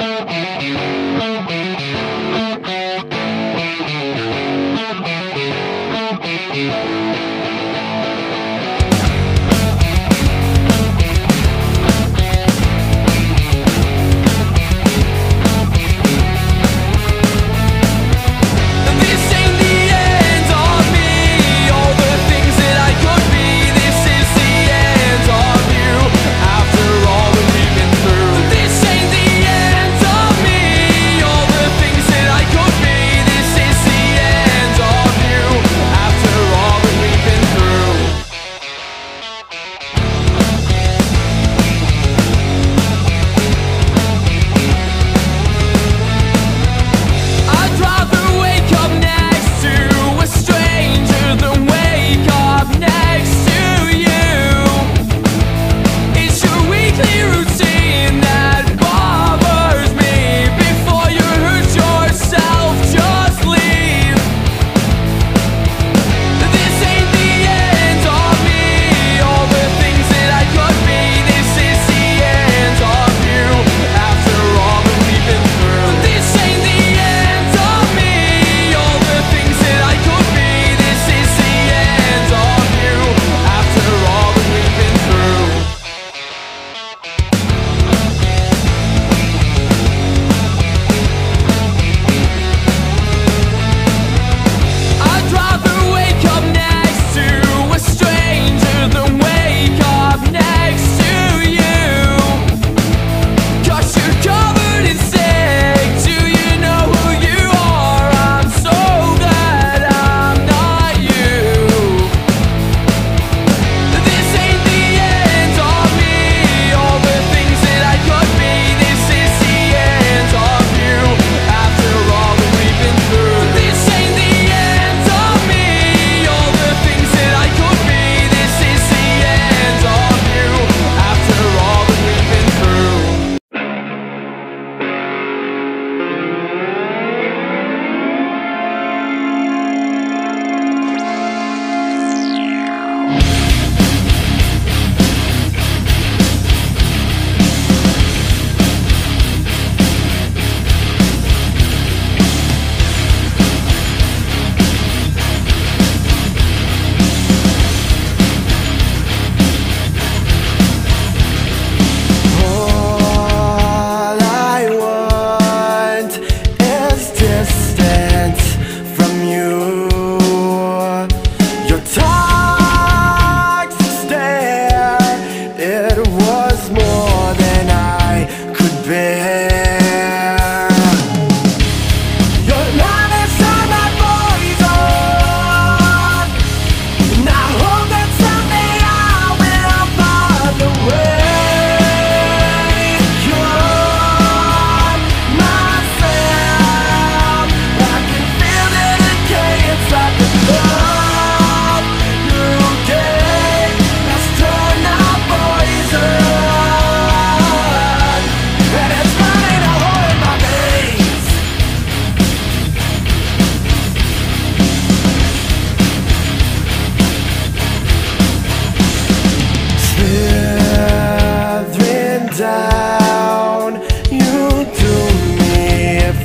Thank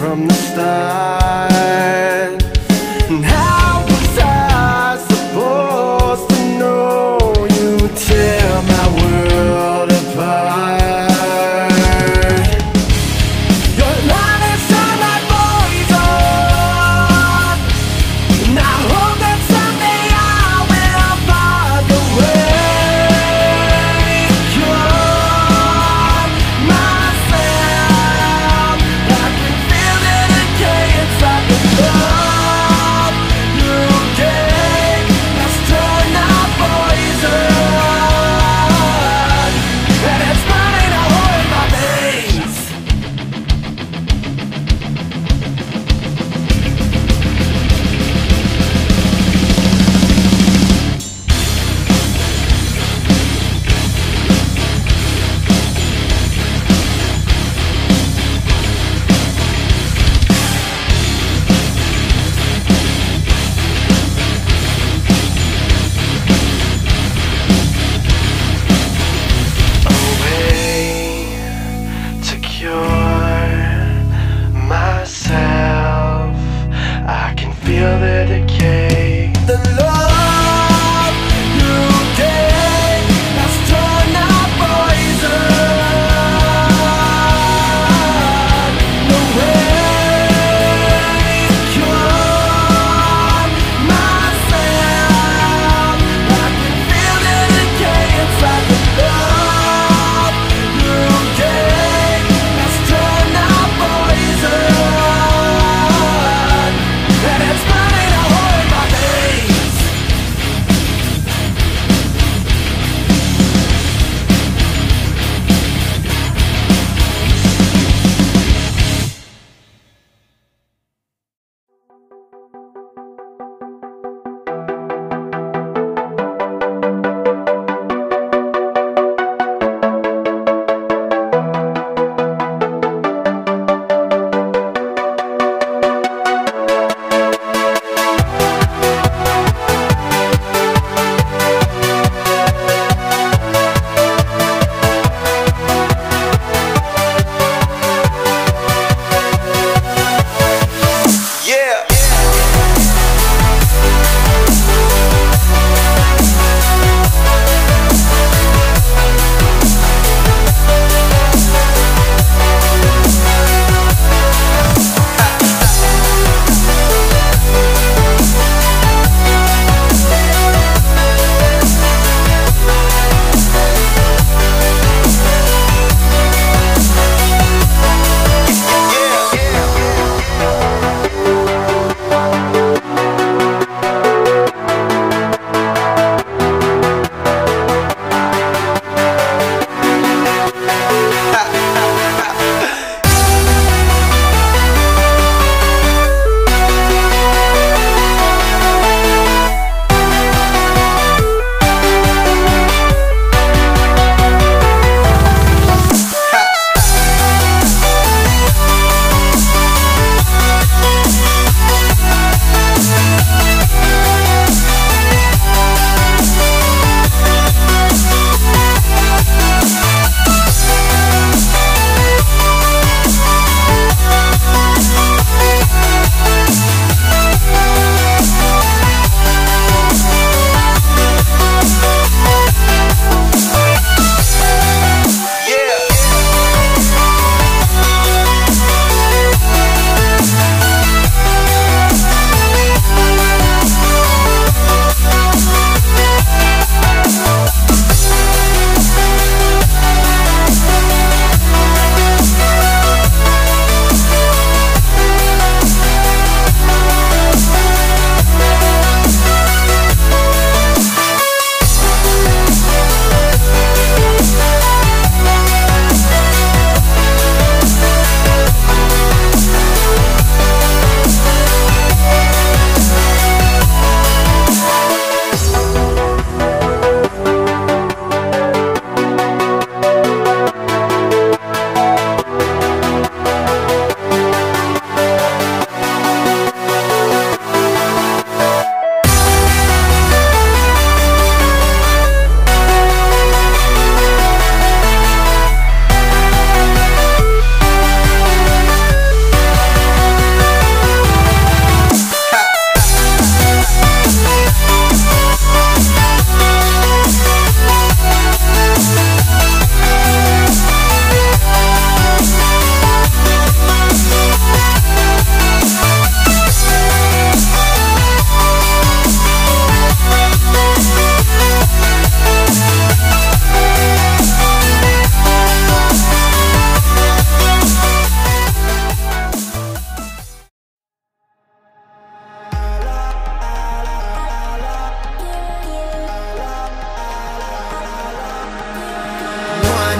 from the start.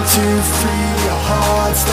to free your heart's